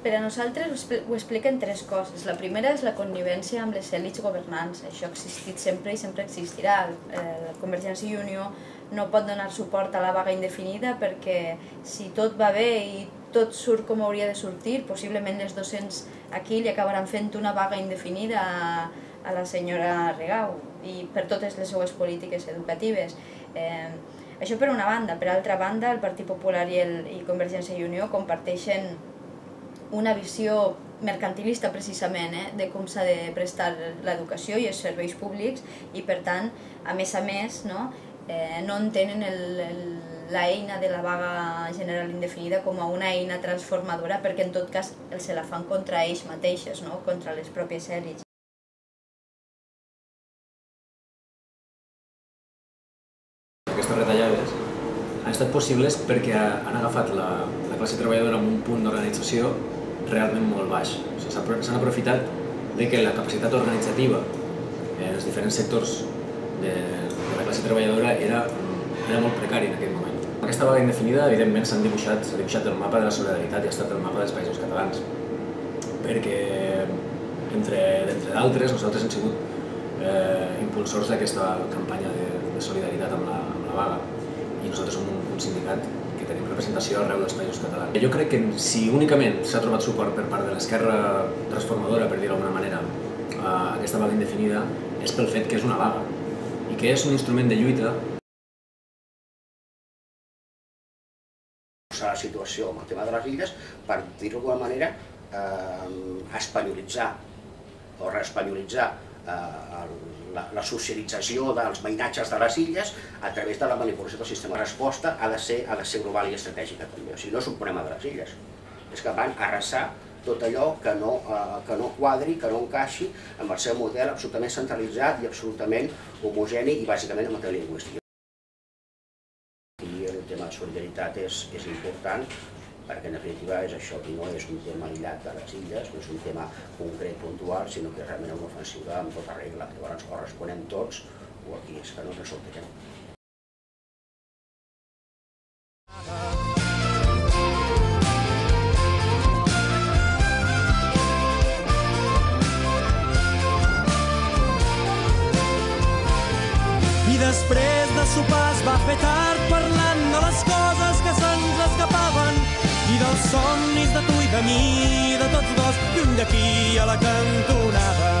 Per a nosaltres ho expliquen tres coses. La primera és la connivència amb les èlits governants. Això ha existit sempre i sempre existirà. Eh, Convergència i Unió no pot donar suport a la vaga indefinida perquè si tot va bé i tot surt com hauria de sortir, possiblement els docents aquí li acabaran fent una vaga indefinida a, a la senyora Regau i per totes les seues polítiques educatives. Eh, això per una banda. Per altra banda, el Partit Popular i, el, i Convergència i Unió comparteixen una visió mercantilista precisament eh, de com s'ha de prestar l'educació i els serveis públics i per tant, a més a més, no, eh, no entenen el, el, l'eina de la vaga general indefinida com a una eina transformadora perquè en tot cas els se la fan contra ells mateixos, no? contra les pròpies èlits. Aquestes retallades han estat possibles perquè han agafat la, la classe treballadora amb un punt d'organització realment molt baix. O sigui, S'han aprofitat de que la capacitat organitzativa en els diferents sectors de, de la classe treballadora era, era molt precària en aquell moment. Aquesta vaga indefinida, evidentment, s'ha dibuixat, dibuixat el mapa de la solidaritat i ha estat el mapa dels països catalans. Perquè, entre, entre d'altres, nosaltres hem sigut eh, impulsors d'aquesta campanya de, de solidaritat amb la, amb la vaga. I nosaltres som un, un sindicat tenim representació arreu dels països catalans. Jo crec que si únicament s'ha trobat suport per part de l'esquerra transformadora, per dir-ho d'alguna manera, a aquesta vaga indefinida, és pel fet que és una vaga i que és un instrument de lluita la situació amb el tema de les illes per dir-ho d'alguna manera eh, espanyolitzar o reespanyolitzar eh, la, la socialització dels veïnatges de les illes a través de la manipulació del sistema de resposta ha de ser, ha de ser global i estratègica també, o sigui, no és un problema de les illes, és que van arrasar tot allò que no, eh, que no quadri, que no encaixi amb el seu model absolutament centralitzat i absolutament homogeni i bàsicament en matèria lingüística. Tema de solidaritat és, és important perquè en definitiva és això, no és un tema aïllat de les illes, no és un tema concret, puntual, sinó que és realment una ofensiva amb tota regla. Llavors o responem tots o aquí és que no ens sortirem. I després de sopar es va fer tard parlant de les coses que se'ns escapaven i dels somnis de tu i de mi, de tots dos, lluny d'aquí a la cantonada.